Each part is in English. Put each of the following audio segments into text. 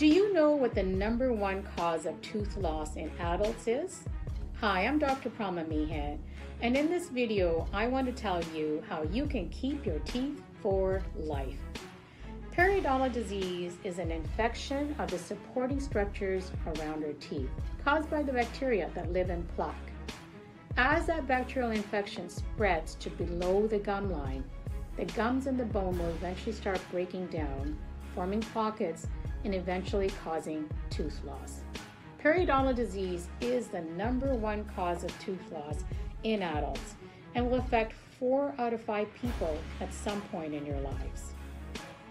Do you know what the number one cause of tooth loss in adults is? Hi, I'm Dr. Promila Mehan, and in this video, I want to tell you how you can keep your teeth for life. Periodontal disease is an infection of the supporting structures around our teeth caused by the bacteria that live in plaque. As that bacterial infection spreads to below the gum line, the gums and the bone will eventually start breaking down, forming pockets, and eventually causing tooth loss. Periodontal disease is the number one cause of tooth loss in adults and will affect four out of five people at some point in your lives.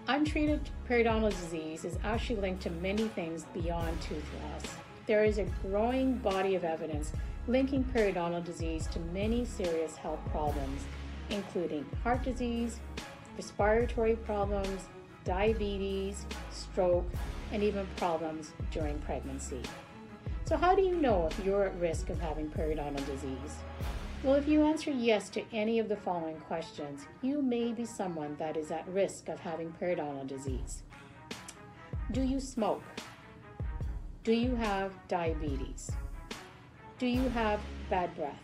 Untreated periodontal disease is actually linked to many things beyond tooth loss. There is a growing body of evidence linking periodontal disease to many serious health problems, including heart disease, respiratory problems, diabetes, stroke, and even problems during pregnancy. So, how do you know if you're at risk of having periodontal disease? Well, if you answer yes to any of the following questions, you may be someone that is at risk of having periodontal disease. Do you smoke? Do you have diabetes? Do you have bad breath?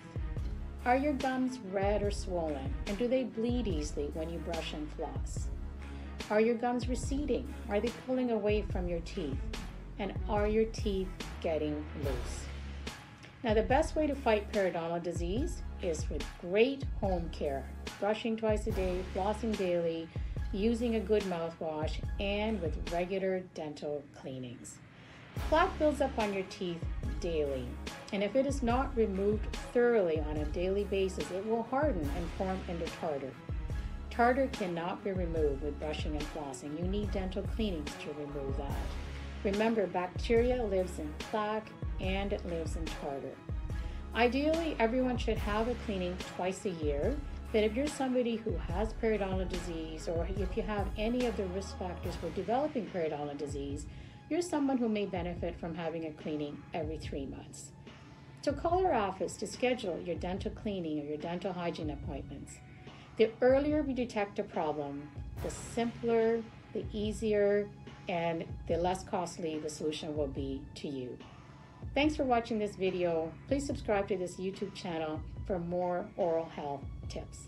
Are your gums red or swollen? And do they bleed easily when you brush and floss? Are your gums receding? Are they pulling away from your teeth? And are your teeth getting loose? Now, the best way to fight periodontal disease is with great home care, brushing twice a day, flossing daily, using a good mouthwash, and with regular dental cleanings. Plaque builds up on your teeth daily, and if it is not removed thoroughly on a daily basis, it will harden and form into tartar. Tartar cannot be removed with brushing and flossing. You need dental cleanings to remove that. Remember, bacteria lives in plaque and it lives in tartar. Ideally, everyone should have a cleaning twice a year, but if you're somebody who has periodontal disease or if you have any of the risk factors for developing periodontal disease, you're someone who may benefit from having a cleaning every three months. So call our office to schedule your dental cleaning or your dental hygiene appointments. The earlier we detect a problem, the simpler, the easier, and the less costly the solution will be to you. Thanks for watching this video. Please subscribe to this YouTube channel for more oral health tips.